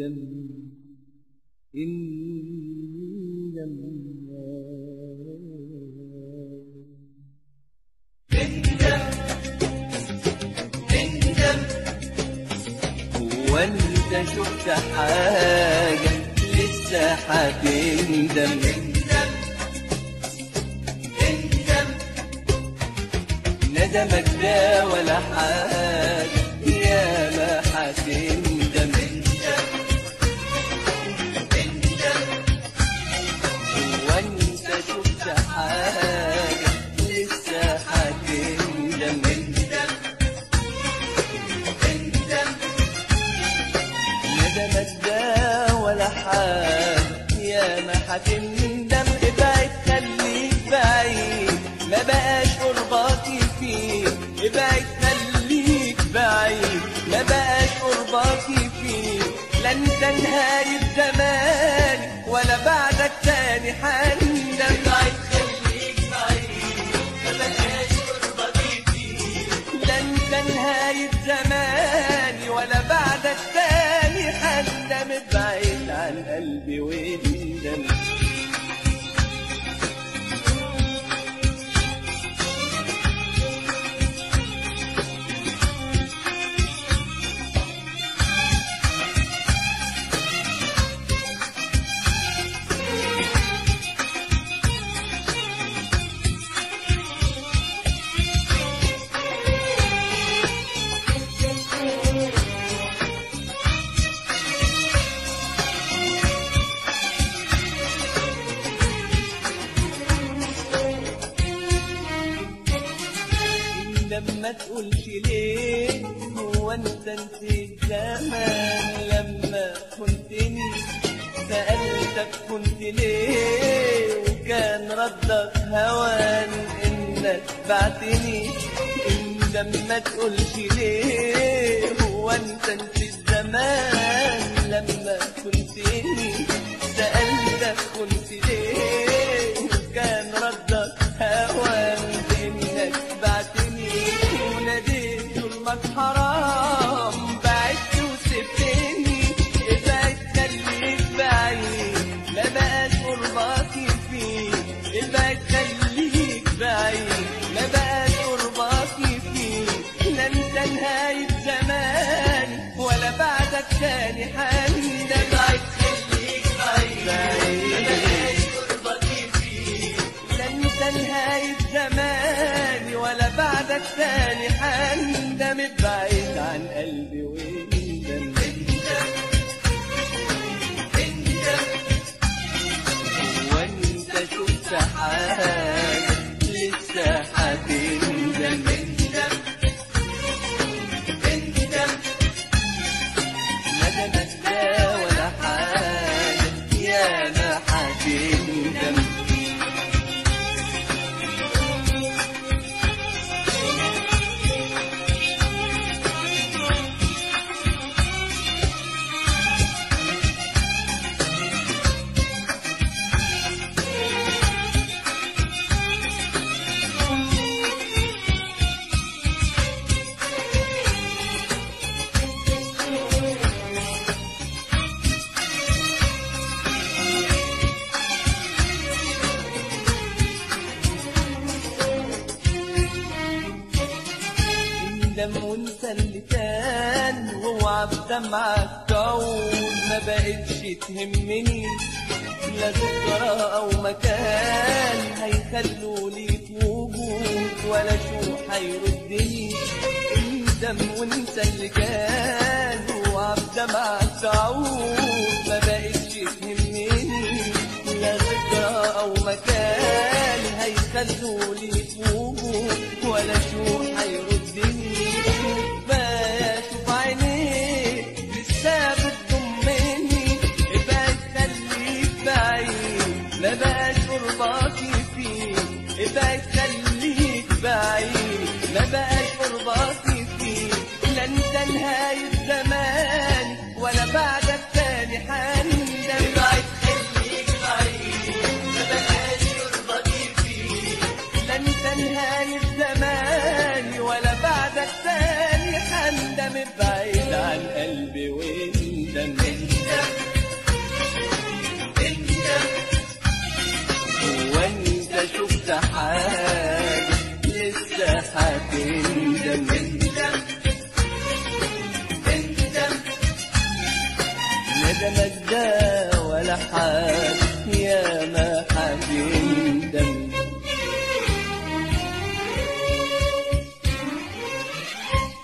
اندم اندم هو أنت شفت حاجة لسه هتندم ندمك ده ولا حاجة يا ما هتندم هو ده ولا حاجة يا ما هتندم ابعد خليك بعيد. ما بقاش قربك فيه. ابعد خليك بعيد. ما بقاش قربك فيه. لا انت نهاية زمان ولا بعدك تاني حندم لما تقولش ليه هو انت نسيت زمان لما كنتني سألتك كنت ليه وكان ردك هوان انك بعتني. لما تقولش ليه هو انت نسيت زمان لما كنتني بعدك تاني حندم بعيد عن قلبي. اندم وانسى اللي كان بدمعك تعود ما بقتش تهمني لا ذكرى أو مكان. هيخلوا ليك وجود ولا شو هيردني. اندم وانسى اللي كان واوعى بدمعك تعود ما بقتش تهمني لا ذكرى أو مكان. هيخلوا ليك لا انت نهاية زمان ولا بعدك تاني حندم ابعد خليك بعيد ما بقاش قربك فيه لا انت نهاية زمان ولا بعدك تاني حندم بعيد مجدا ولا حد يا ما حكيت